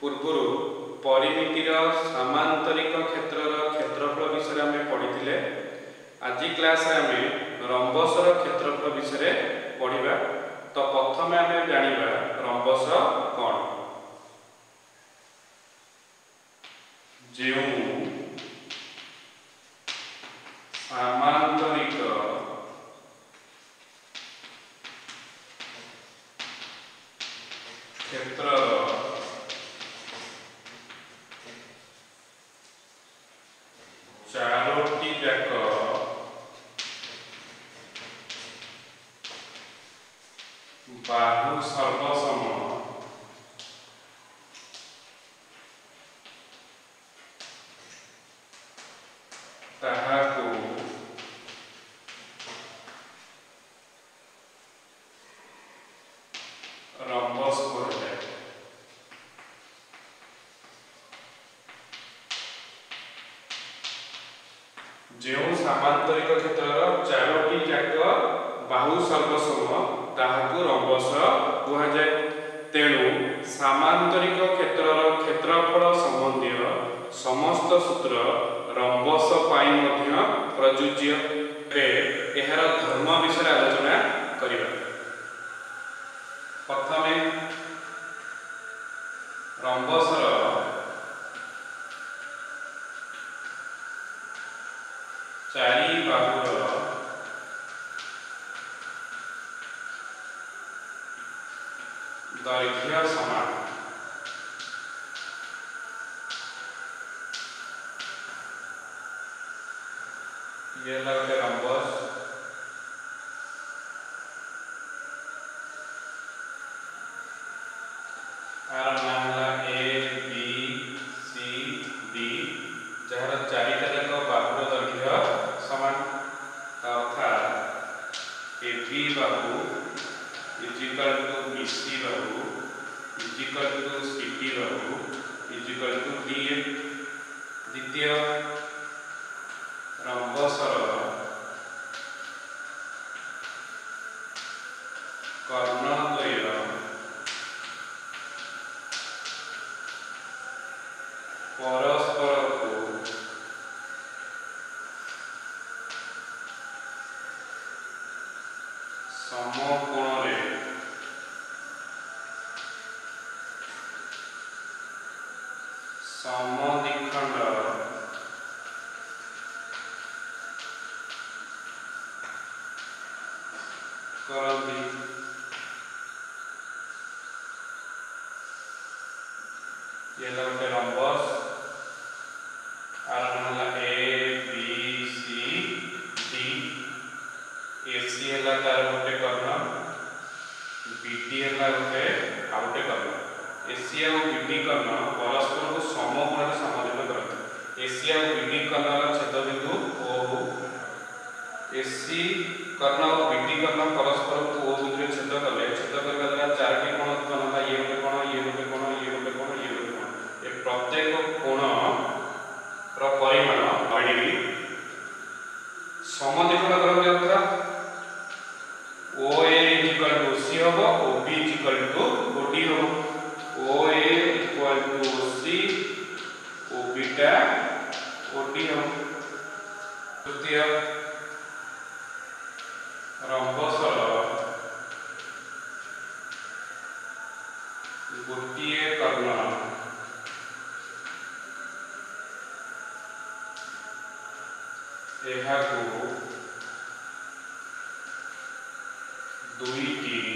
ପୂର୍ବରୁ ପରିମିତିର ସାମାନ୍ତରିକ କ୍ଷେତ୍ରର କ୍ଷେତ୍ରଫଳ ବିଷୟରେ ଆମେ ପଢ଼ିଥିଲେ। ଆଜି କ୍ଲାସ୍ରେ ଆମେ ରମ୍ବସର କ୍ଷେତ୍ରଫଳ ବିଷୟରେ ପଢ଼ିବା। ତ ପ୍ରଥମେ ଆମେ ଜାଣିବା ରମ୍ବସ କ'ଣ? ଯେଉଁ ସାମାନ୍ତରିକ କ୍ଷେତ୍ରର para os Barbosa ସପ୍ତସୂତ୍ର ରମ୍ବସ ପାଇଁ ମଧ୍ୟ ପ୍ରଯୁଜ୍ୟ ଏହାର ଧର୍ମ ବିଷୟରେ ଆଲୋଚନା କରିବା। ପ୍ରଥମେ ରମ୍ବସର ଚାରି God, इसकी करना Diti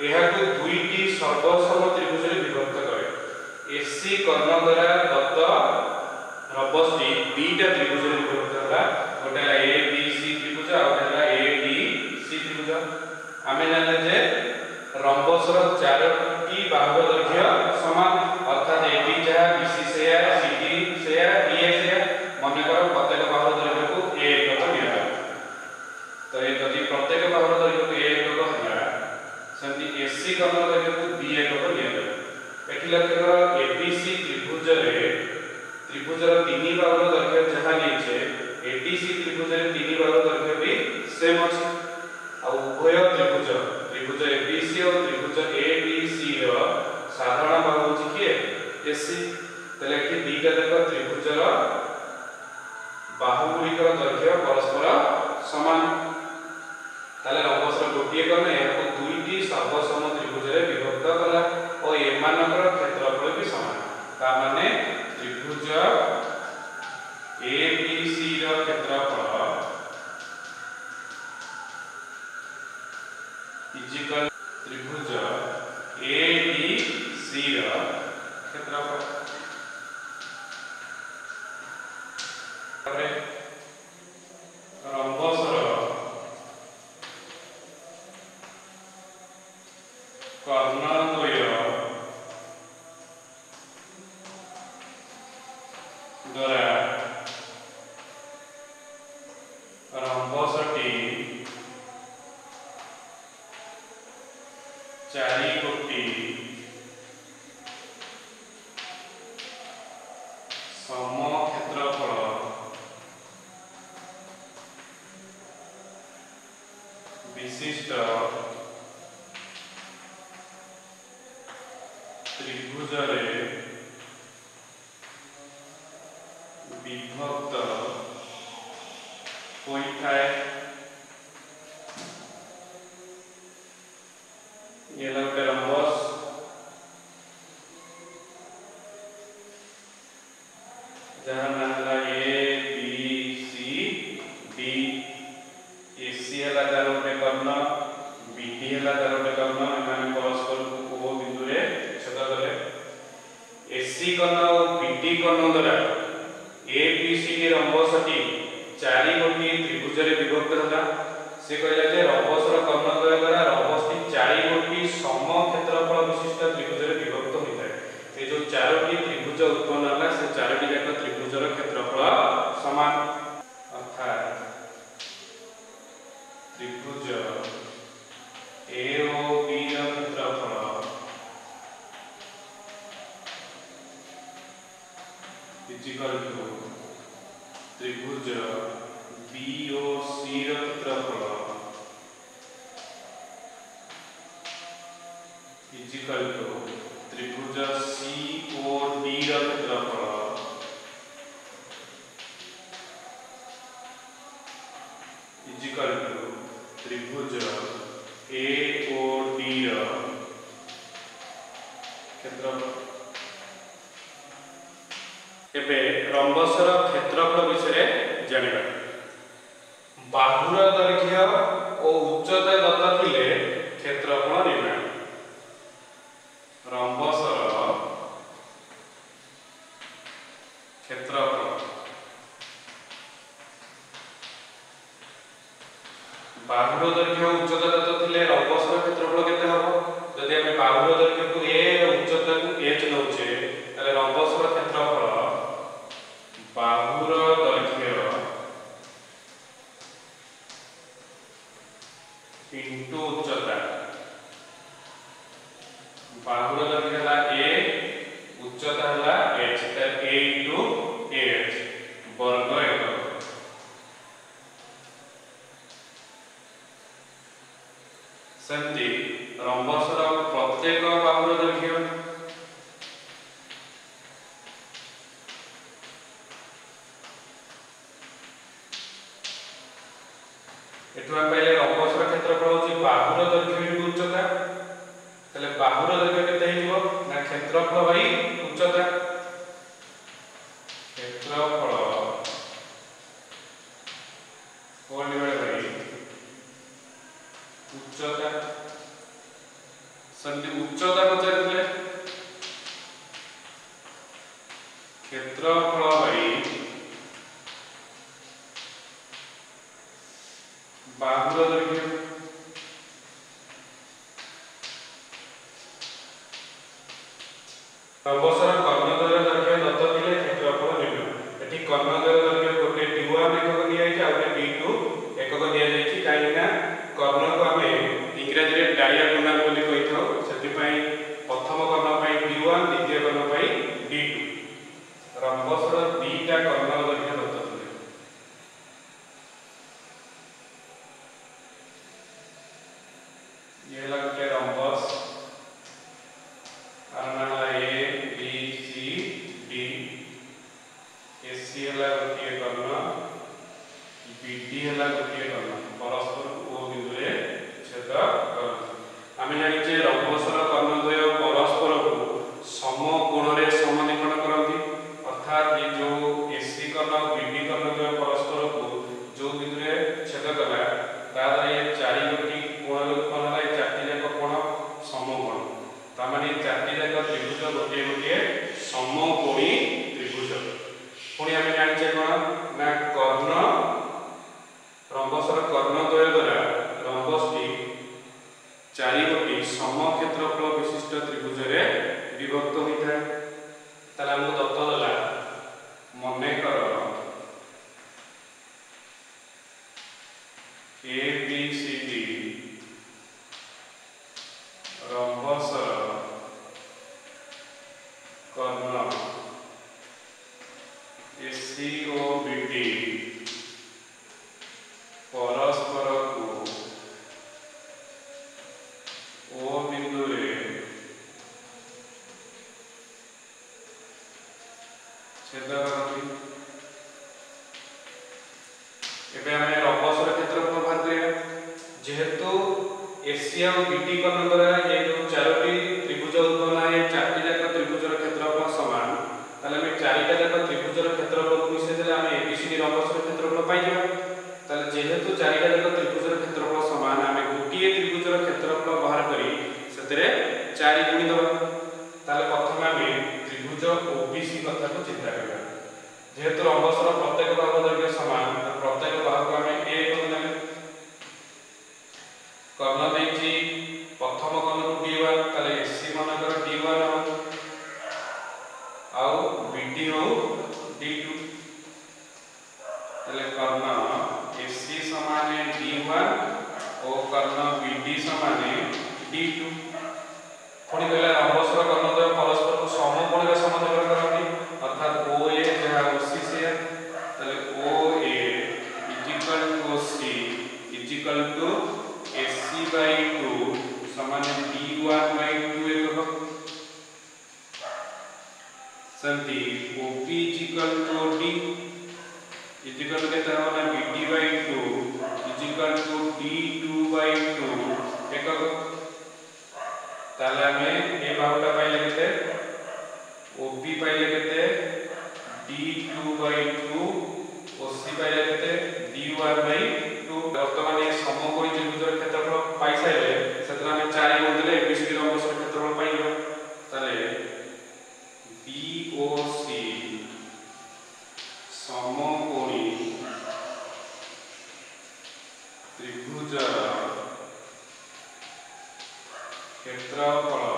ଏହାକୁ ଦୁଇଟି ସର୍ବସମ ତ୍ରିଭୁଜରେ ବିଭକ୍ତ କରେ ଏସି କର୍ଣ୍ଣ ଦ୍ୱାରା ଗତ ରବସ୍ଟି ଦୁଇଟା ତ୍ରିଭୁଜରେ ବିଭକ୍ତ ହେଲା ଗୋଟେ ହେଲା ଏ ବି ସି ତ୍ରିଭୁଜ ଆଉ ଗୋଟେ ହେଲା ଏ ଡି ସି ତ୍ରିଭୁଜ ଆମେ ଜାଣିଲେ ଯେ ରମ୍ବସର ଚାରୋଟି ବାହୁ ବାହୁ ଗୁଡ଼ିକର ଦୈର୍ଘ୍ୟ ପରସ୍ପର ସମାନ ତାହେଲେ ଲମ୍ବ ସହ ଗୋଟିଏ କର୍ଣ୍ଣ Всі говорять, ଏବେ ରମ୍ବସର କ୍ଷେତ୍ରଫଳ ବିଷୟରେ ଜାଣିବା। ବାହୁର ଦୈର୍ଘ୍ୟ ଓ ଉଚ୍ଚତା ଦତ୍ତ ଥିଲେ କ୍ଷେତ୍ରଫଳ ନିର୍ଣ୍ଣୟ ସେମିତି ରମ୍ବସର ପ୍ରତ୍ୟେକ ବାହୁର ଦେଖିବା ଏବେ ଆମେ ରବସର କ୍ଷେତ୍ରକୁ ବାହାର କରିବା ଯେହେତୁ ଏସିଆ ଓ ବିଟି କର୍ଣ୍ଣ ଦ୍ୱାରା ଏ ଯେଉଁ त्रिभुज क्षेत्रफल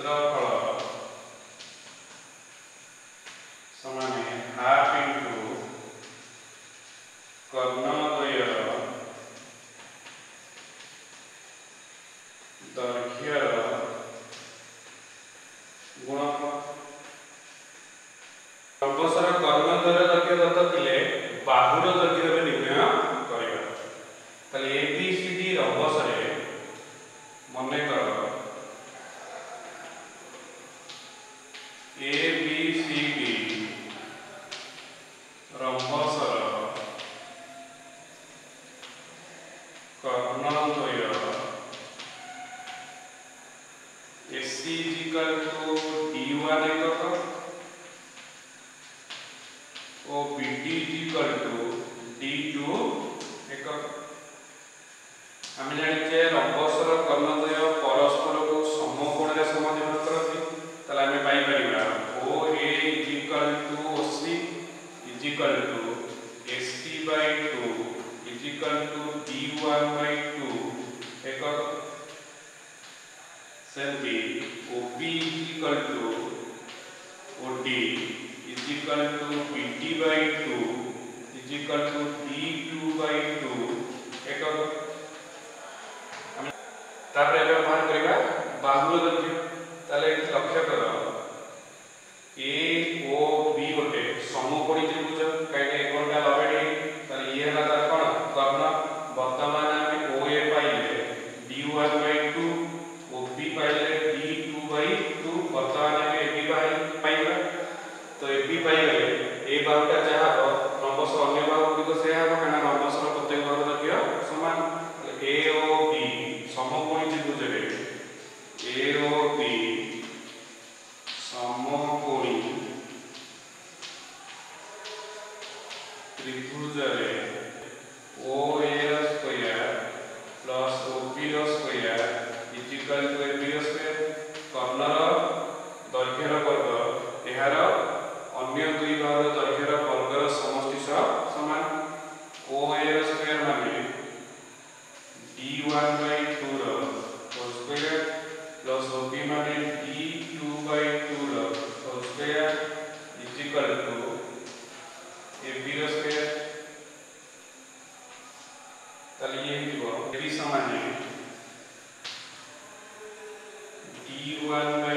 क्षेत्रफल D2 ଏକ ଆମେ ଜାଣିଛେ ରବସର କର୍ମଦ୍ୱୟ ପରସ୍ପରକୁ ସମକୋଣରେ ସମନ୍ୱୟ କରନ୍ତି ତାହେଲେ ଆମେ ପାଇପାରିବା OA is equal to OC is equal to AC by 2 is equal to D1 by 2 ଏକ ସେମିତି OB is equal to OD is equal to BD by 2 is equal to d2 by 2 एकक तापर एकर बाहर करबा बाहु दज्य तो ताले लक्ष्य कर। ए ओ बी कहेंगे एक और क्या लावे डी ताले ये हला तार कोण तो कर्ण वर्तमान हम ओ ए पाइले d1 by 2 ओ बी पाइले d2 by 2 वर्तमान ତାହେଲେ ଇଏ ହେଇଯିବ AB ସମାନେ d1 by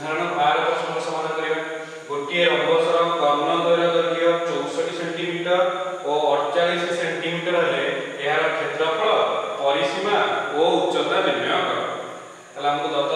ଧାରଣ ଭାରତ ସମାନ କରିବା। ଗୋଟିଏ ରମ୍ବସର ଗମନ ଦୈର୍ଘ୍ୟ ଚଉଷଠି ସେଣ୍ଟିମିଟର ଓ ଅଠଚାଳିଶ ସେଣ୍ଟିମିଟର ହେଲେ ଏହାର କ୍ଷେତ୍ରଫଳ ପରିସୀମା ଓ ଉଚ୍ଚତା ନିର୍ଣ୍ଣୟ କର। ତାହେଲେ ଆମକୁ ଦତ୍ତ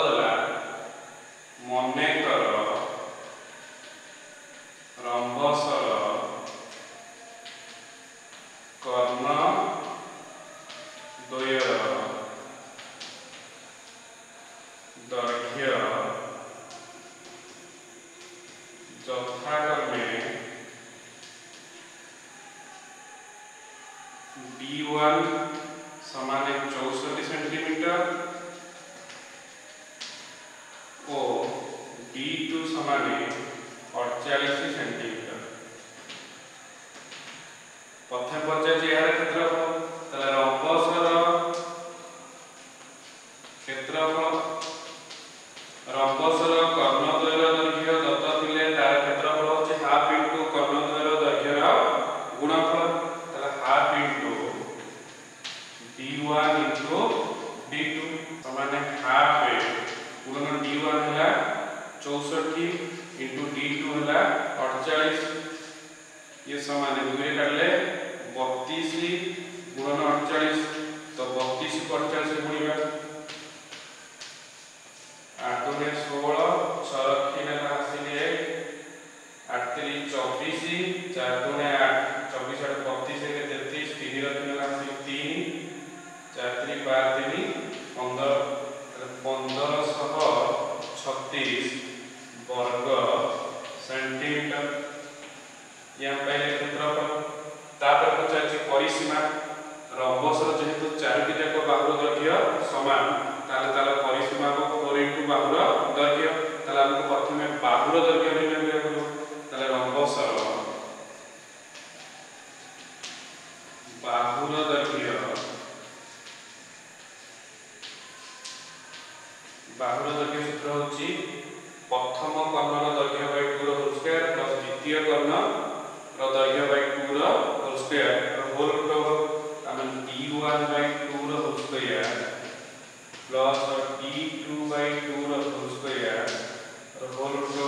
સેન્ટીમીટર यहाँ पहले क्षेत्रफल तापर पचाची परिसीमा रम्बसर जेहेतु चारोटी जाक बाहुर दैर्घ्य समान ताले ताले परिसीमा को 4 इनटू बाहुर ताले हमको प्रथमे बाहुर दैर्घ्य 2 by 2 ರ ಹೋಲ್ ಸ್ಕ್ವೇರ್ ರ ಹೋಲ್ ಟು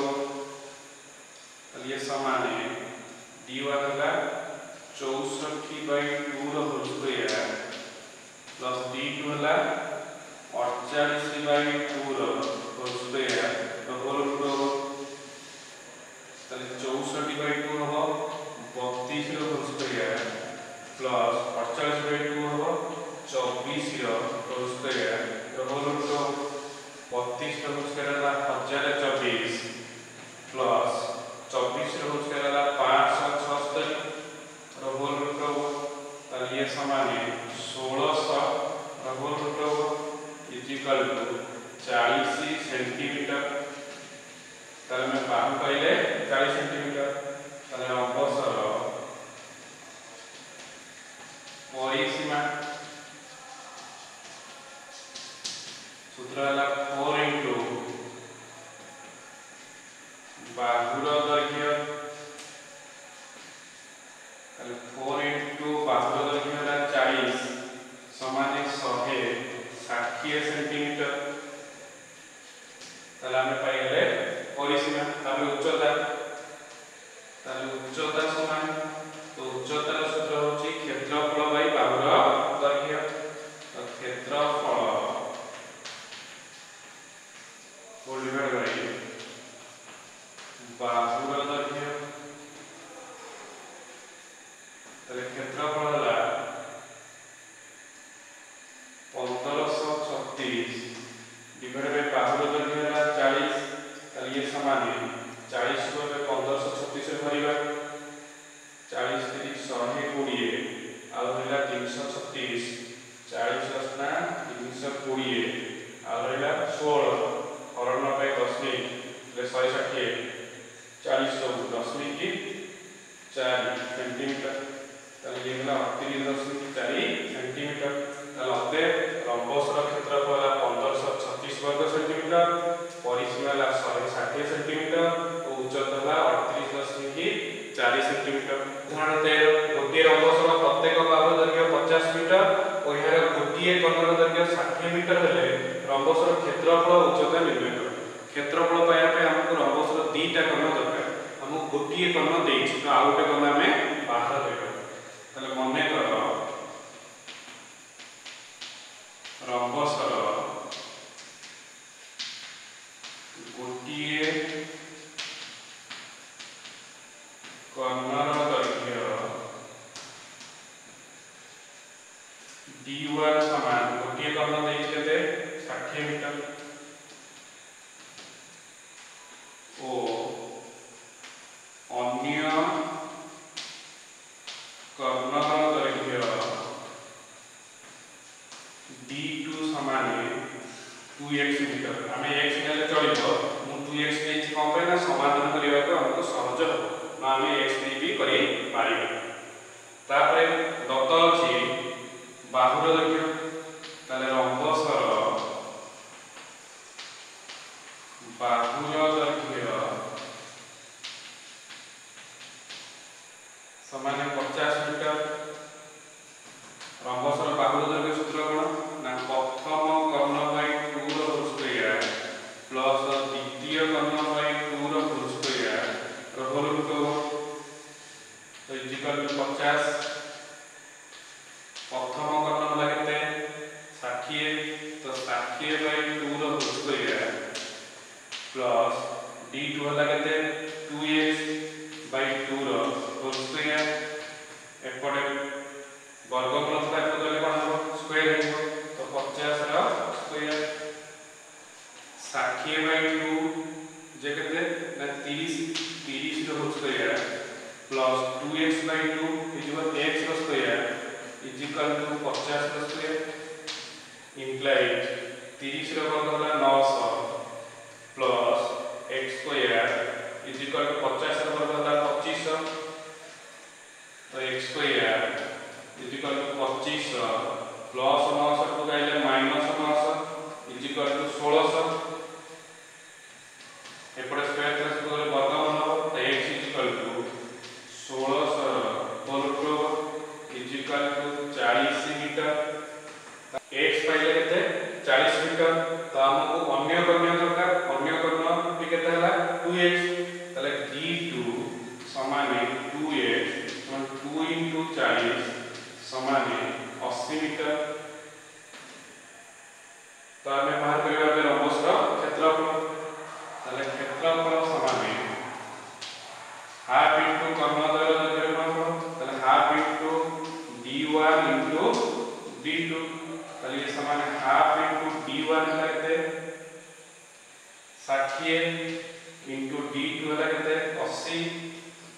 ಅಲ್ಲಿ ಸಮಾನ है dy होगा 64 by 2 ರ ಹೋಲ್ ಸ್ಕ್ವೇರ್ प्लस d2 होला 48 by 2 ರ होल स्क्वेर ರ ಹೋಲ್ ಟು তাহলে 64 by 2 हो 32 ರ ಹೋಲ್ ಸ್ಕ್ವೇರ್ प्लस 48 by 2 हो 24 ರ होल स्क्वेर ರ ಹೋಲ್ बत्तीस रहुज करेला हज़ार चौबीस प्लस चबीस रहुज करेला पाँच सौ छस्तरी रहुल रूट ओवर ये सामान है सोलह सौ रहुल रूट टू चालीस सेंटीमीटर। ताले मैं बाहु कहले चालीस सेंटीमीटर ताले अवसर परिसीमा सूत्र है बाहुर दैर्घ्य Unidos you were plus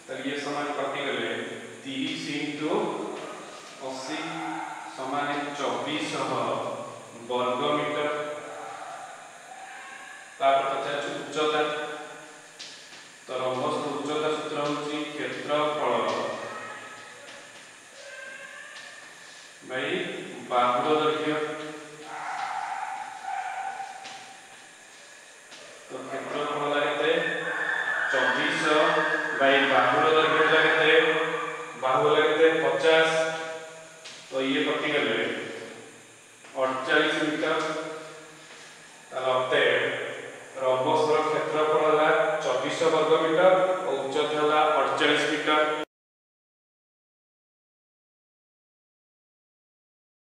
तलिये समान करने के लिए तीस इंटू अशी समान चौबीस हम